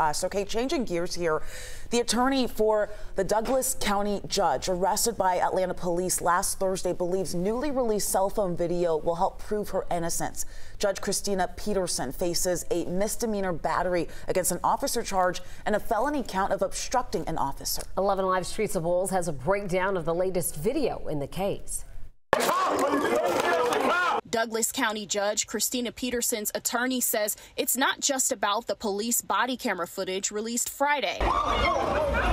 us. Okay, changing gears here. The attorney for the Douglas County judge arrested by Atlanta police last Thursday believes newly released cell phone video will help prove her innocence. Judge Christina Peterson faces a misdemeanor battery against an officer charge and a felony count of obstructing an officer. 11 Alive's Teresa Bowles has a breakdown of the latest video in the case. Douglas County Judge Christina Peterson's attorney says it's not just about the police body camera footage released Friday,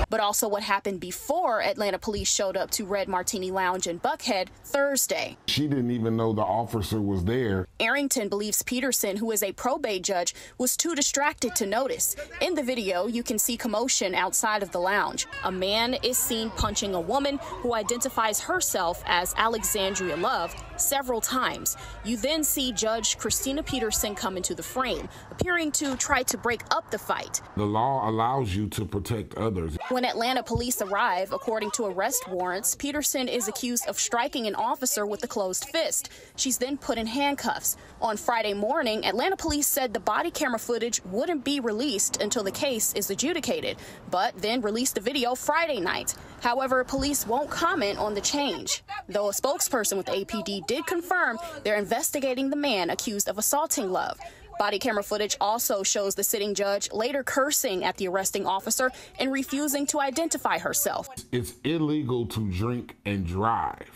but also what happened before Atlanta police showed up to Red Martini Lounge in Buckhead Thursday. She didn't even know the officer was there. Arrington believes Peterson, who is a probate judge, was too distracted to notice. In the video, you can see commotion outside of the lounge. A man is seen punching a woman who identifies herself as Alexandria Love several times. You then see Judge Christina Peterson come into the frame, appearing to try to break up the fight. The law allows you to protect others. When Atlanta police arrive, according to arrest warrants, Peterson is accused of striking an officer with a closed fist. She's then put in handcuffs. On Friday morning, Atlanta police said the body camera footage wouldn't be released until the case is adjudicated, but then released the video Friday night. However, police won't comment on the change, though a spokesperson with APD did confirm they're investigating the man accused of assaulting Love. Body camera footage also shows the sitting judge later cursing at the arresting officer and refusing to identify herself. It's illegal to drink and drive.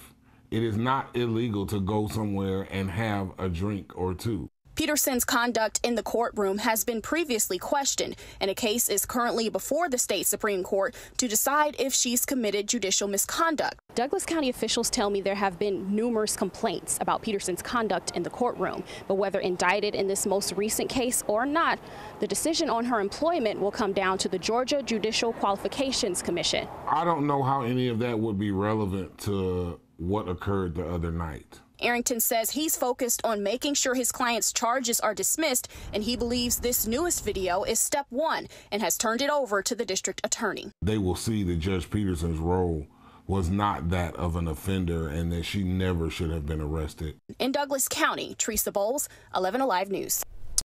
It is not illegal to go somewhere and have a drink or two. Peterson's conduct in the courtroom has been previously questioned, and a case is currently before the state Supreme Court to decide if she's committed judicial misconduct. Douglas County officials tell me there have been numerous complaints about Peterson's conduct in the courtroom, but whether indicted in this most recent case or not, the decision on her employment will come down to the Georgia Judicial Qualifications Commission. I don't know how any of that would be relevant to what occurred the other night. Arrington says he's focused on making sure his client's charges are dismissed, and he believes this newest video is step one and has turned it over to the district attorney. They will see that Judge Peterson's role was not that of an offender and that she never should have been arrested. In Douglas County, Teresa Bowles, 11 Alive News.